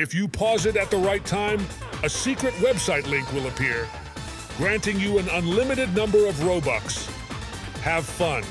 If you pause it at the right time, a secret website link will appear, granting you an unlimited number of Robux. Have fun